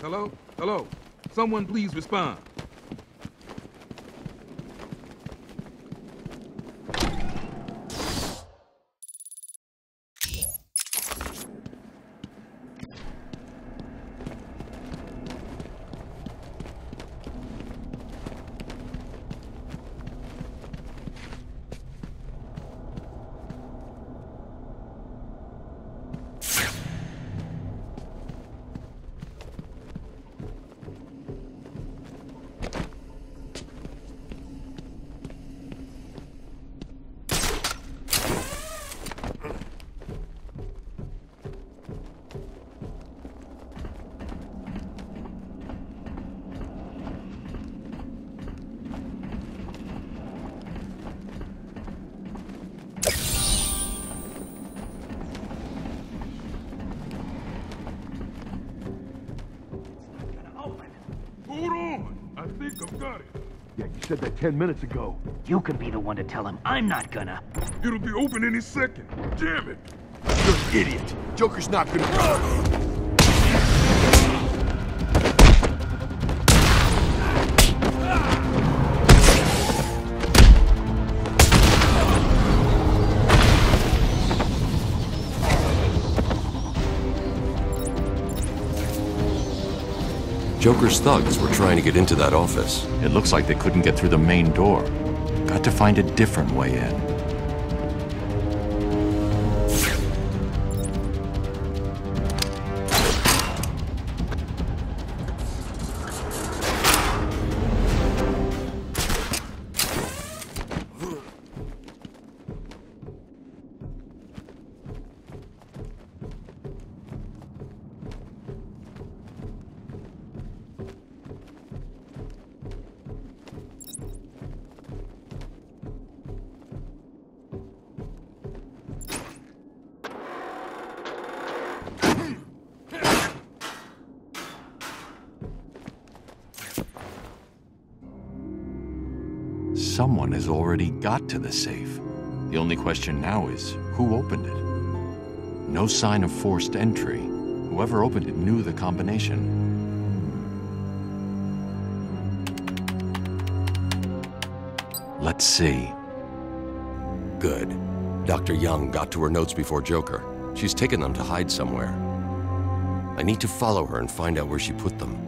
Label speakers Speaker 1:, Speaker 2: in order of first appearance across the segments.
Speaker 1: Hello? Hello? Someone please respond. Think I've got it.
Speaker 2: Yeah, you said that 10 minutes ago.
Speaker 3: You can be the one to tell him. I'm not gonna.
Speaker 1: It'll be open any second. Damn it.
Speaker 2: You're an idiot. Joker's not gonna...
Speaker 4: Joker's thugs were trying to get into that office.
Speaker 5: It looks like they couldn't get through the main door. Got to find a different way in. Someone has already got to the safe. The only question now is, who opened it? No sign of forced entry. Whoever opened it knew the combination. Let's see.
Speaker 4: Good. Dr. Young got to her notes before Joker. She's taken them to hide somewhere. I need to follow her and find out where she put them.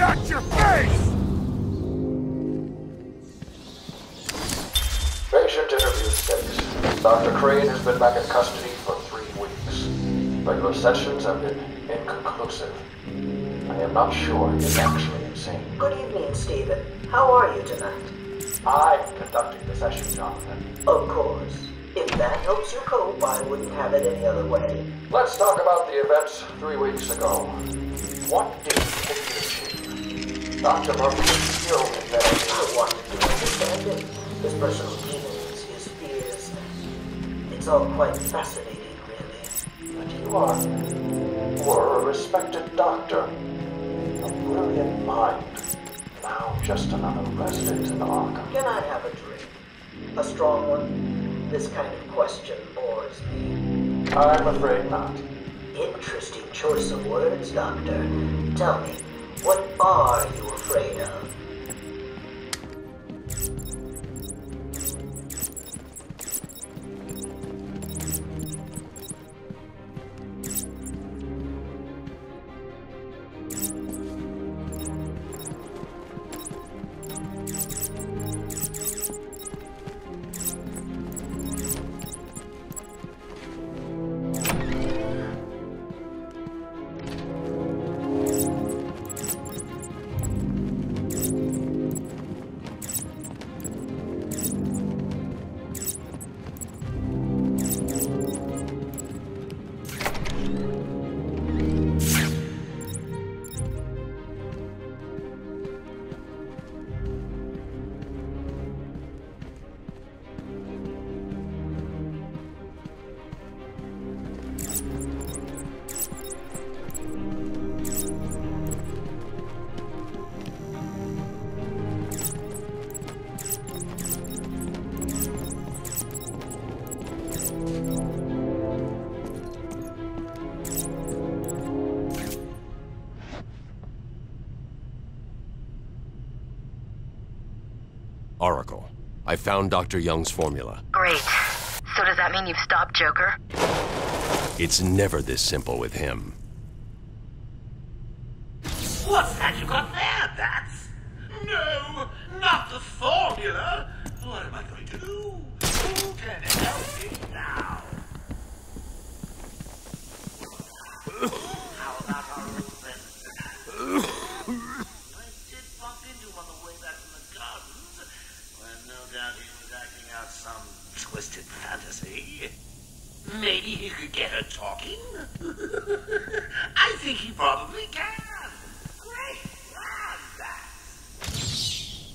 Speaker 2: Gonna bleed out your face!
Speaker 6: Patient interview states Dr. Crane has been back in custody for three weeks, but your sessions have been inconclusive. I am not sure he's actually insane.
Speaker 7: Good evening, Stephen. How are you tonight?
Speaker 6: I'm conducting the session, Jonathan.
Speaker 7: Of course. If that helps you cope, I wouldn't have it any other way.
Speaker 6: Let's talk about the events three weeks ago. What did you think you. Murphy is still in bed.
Speaker 7: I wanted to understand him. His personal demons, his fears. It's all quite fascinating, really.
Speaker 6: But you are, were a respected doctor. A brilliant mind. Now just another resident in Arkham.
Speaker 7: Can I have a drink? A strong one? This kind of question bores me.
Speaker 6: I'm afraid not.
Speaker 7: Interesting choice of words, Doctor. Tell me, what are you afraid of?
Speaker 4: I found Dr. Young's formula.
Speaker 8: Great. So does that mean you've stopped Joker?
Speaker 4: It's never this simple with him.
Speaker 9: What's that you got there, Bats? No, not the formula. What am I going to do? Who can help me now? How about our little friend? I did bump into him on the way back from the gardens, when no doubt he was acting out some twisted fantasy. Maybe he could get her talking? I think he probably can. Great plan, Bats.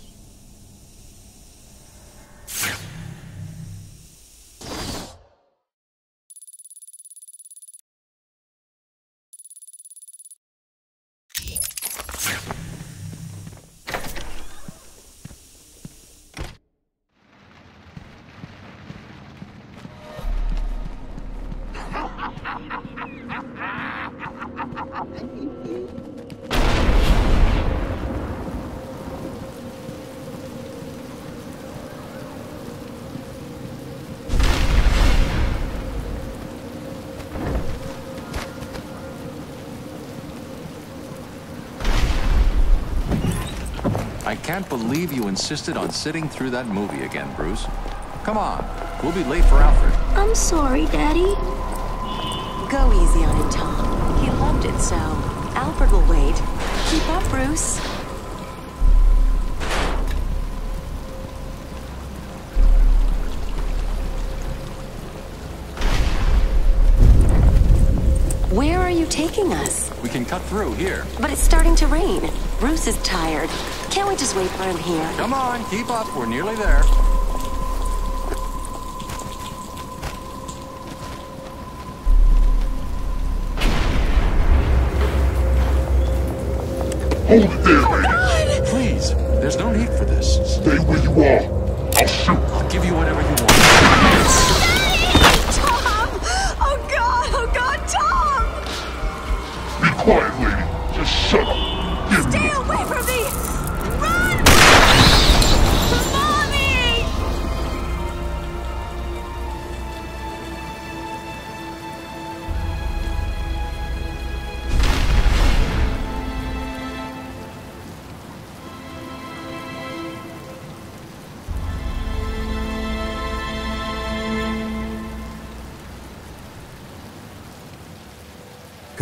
Speaker 5: I can't believe you insisted on sitting through that movie again, Bruce. Come on, we'll be late for Alfred.
Speaker 10: I'm sorry, Daddy.
Speaker 11: Go easy on him, Tom. He loved it so. Alfred will wait. Keep up, Bruce. Where are you taking us?
Speaker 5: We can cut through here.
Speaker 11: But it's starting to rain. Bruce is tired. Can't we just wait for him here?
Speaker 5: Come on, keep up. We're nearly there.
Speaker 1: Hold it there,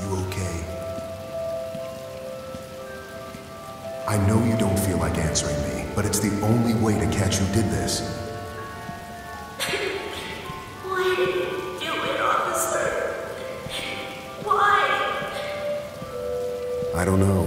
Speaker 12: You okay? I know you don't feel like answering me, but it's the only way to catch who did this.
Speaker 7: Why did you do it, officer? Why?
Speaker 12: I don't know.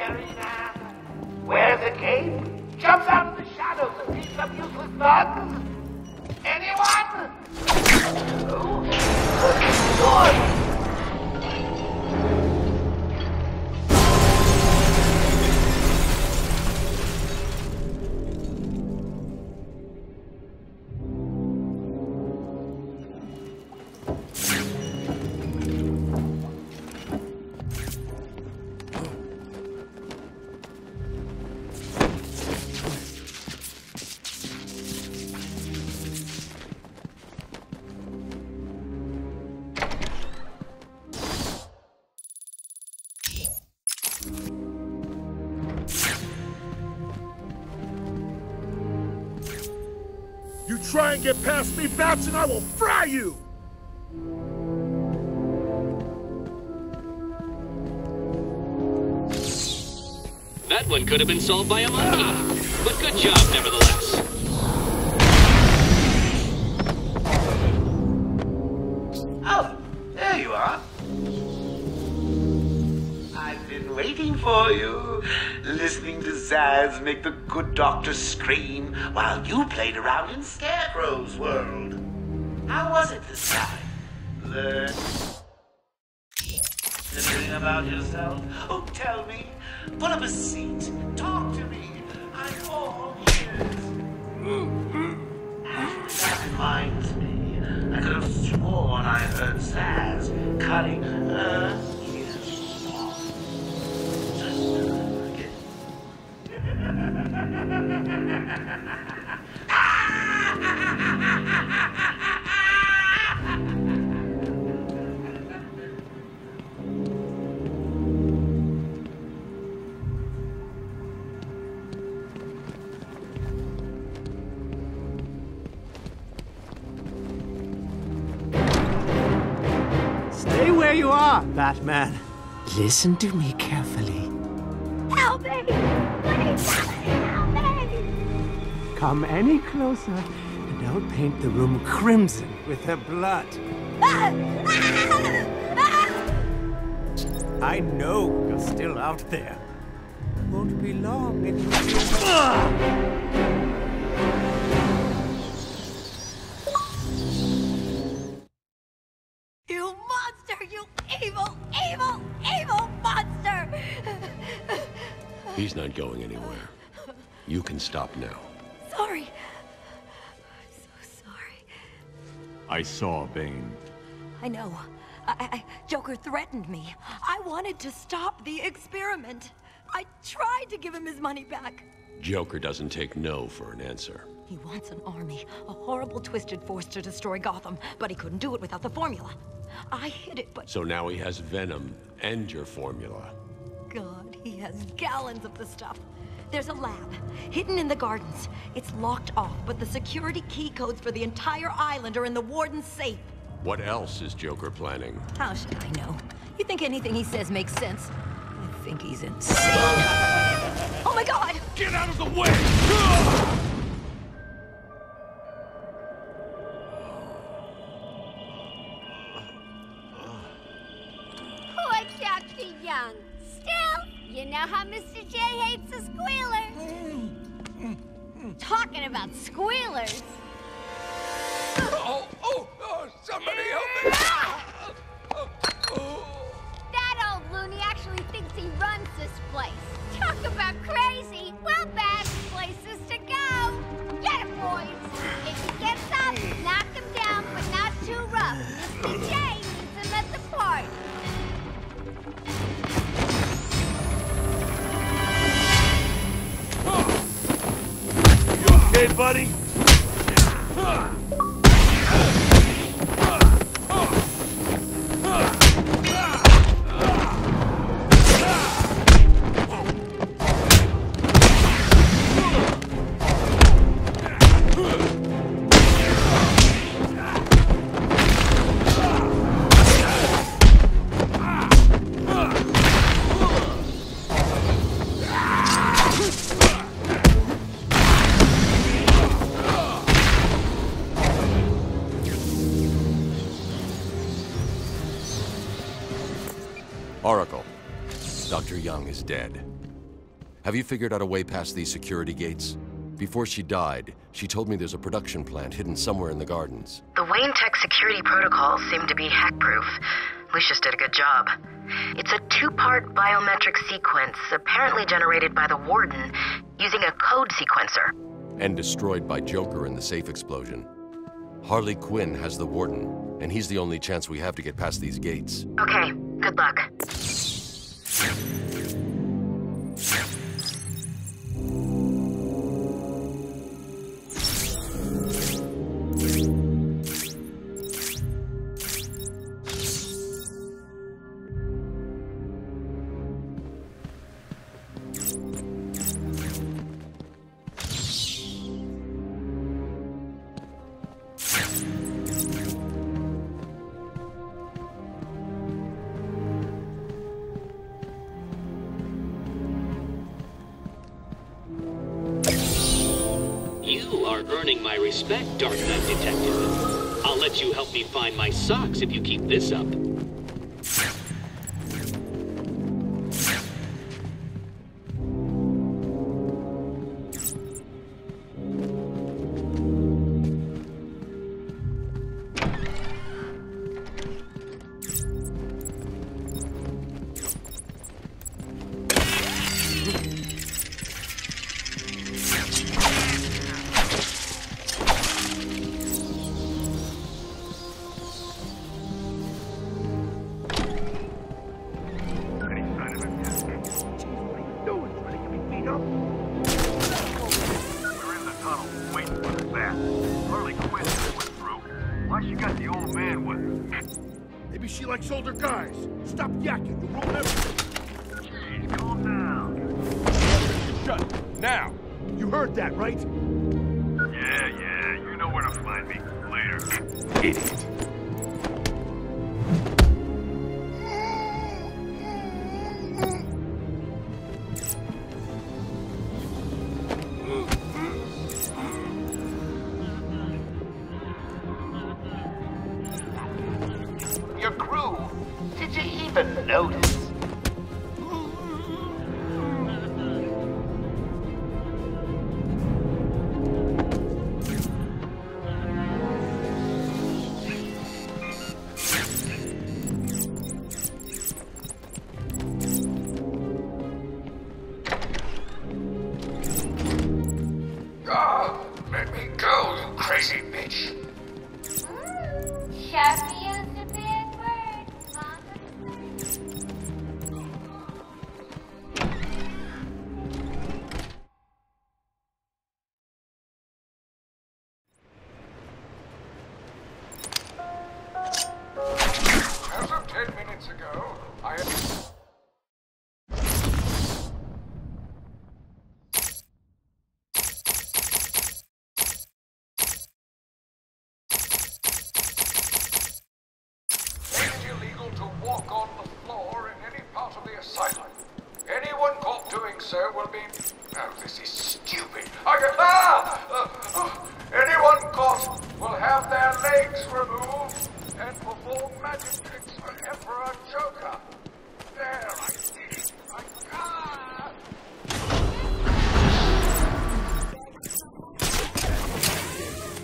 Speaker 1: Where's the a cape,
Speaker 9: jumps out of the shadows and beats up useless thugs. Anyone?
Speaker 1: Who? Good get past me, Bats, and I will fry you!
Speaker 13: That one could have been solved by a monkey. But good job, nevertheless.
Speaker 9: Oh, there you are. I've been waiting for you, listening Zsasz make the good doctor scream while you played around in Scarecrow's world. How was it this time? Learn anything about yourself? Oh, tell me. Pull up a seat. Talk to me. I'm all ears. That reminds me. I could have sworn I heard Zsasz cutting
Speaker 14: Stay where you are, Batman. Listen to me carefully.
Speaker 10: Help me! Please, help me!
Speaker 14: Come any closer, and I'll paint the room crimson with her blood. I know you're still out there. Won't be long and you'll
Speaker 10: You monster! You evil, evil, evil monster!
Speaker 4: He's not going anywhere. You can stop now.
Speaker 10: Sorry.
Speaker 5: I saw Bane.
Speaker 11: I know. I, I, Joker threatened me. I wanted to stop the experiment. I tried to give him his money back.
Speaker 4: Joker doesn't take no for an answer.
Speaker 11: He wants an army, a horrible twisted force to destroy Gotham, but he couldn't do it without the formula. I hid it, but
Speaker 4: So now he has Venom and your formula.
Speaker 11: God, he has gallons of the stuff. There's a lab, hidden in the gardens. It's locked off, but the security key codes for the entire island are in the warden's safe.
Speaker 4: What else is Joker planning?
Speaker 11: How should I know? You think anything he says makes sense? I think he's insane. oh my god!
Speaker 1: Get out of the way!
Speaker 15: Poor Dr. Young. You know how Mr. J hates a squealer. Talking about squealers.
Speaker 1: Oh, oh, oh, somebody help me!
Speaker 15: That old loony actually thinks he runs this place. Talk about crazy. Well, bad
Speaker 1: Okay, buddy?
Speaker 4: Dead. Have you figured out a way past these security gates? Before she died, she told me there's a production plant hidden somewhere in the gardens.
Speaker 8: The Wayne Tech security protocols seem to be hack-proof. Lucius did a good job. It's a two-part biometric sequence, apparently generated by the Warden, using a code sequencer.
Speaker 4: And destroyed by Joker in the safe explosion. Harley Quinn has the Warden, and he's the only chance we have to get past these gates.
Speaker 8: Okay, good luck.
Speaker 16: You my respect, Dark Knight Detective. I'll let you help me find my socks if you keep this up.
Speaker 17: She
Speaker 18: likes
Speaker 6: notice?
Speaker 19: Caught doing so will be... Oh, this is stupid. I get... Ah! Uh, uh, anyone caught will have their legs removed and perform magic tricks on Emperor Joker. There, I did it. I... Ah!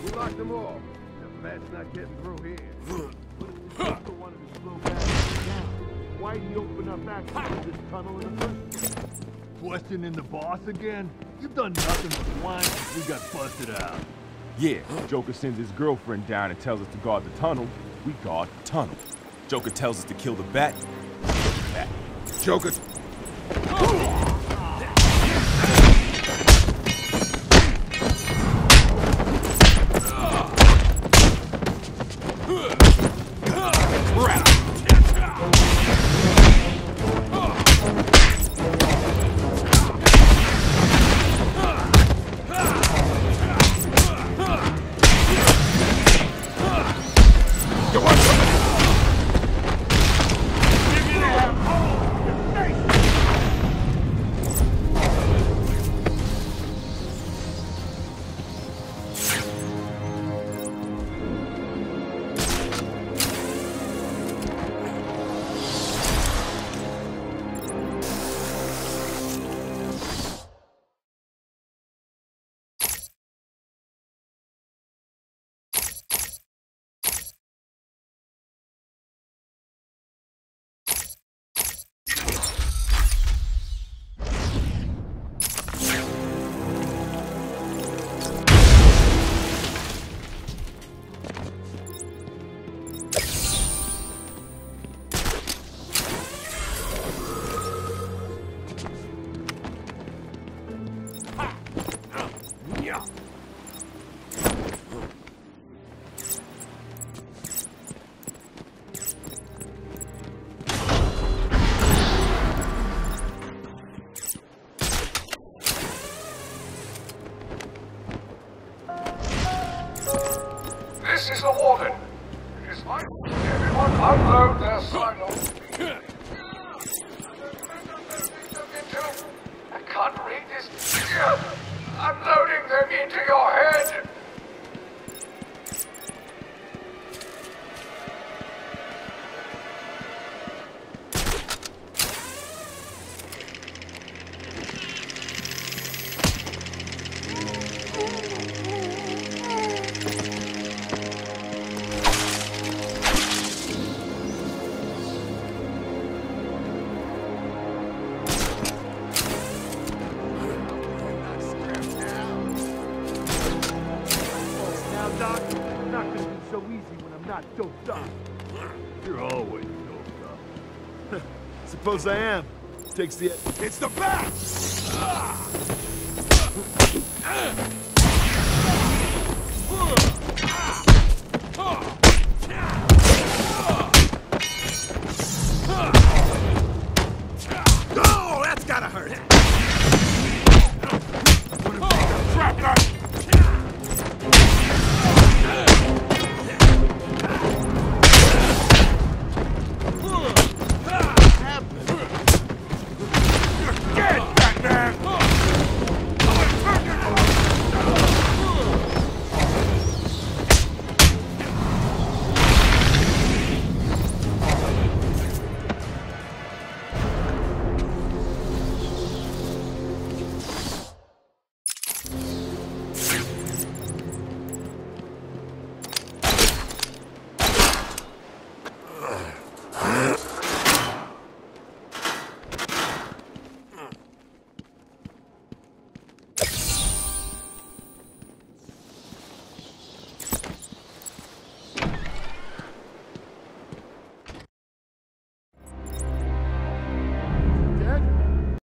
Speaker 18: We locked them all. The bat's not getting through here. Joker wanted to slow down. Why'd he open up access to this tunnel in the first place? Questioning the boss again? You've done nothing but whine since we got busted out.
Speaker 20: Yeah, Joker sends his girlfriend down and tells us to guard the tunnel. We guard the tunnel. Joker tells us to kill the bat. kill the bat. Joker.
Speaker 18: Suppose I am. Takes the... It's the bat!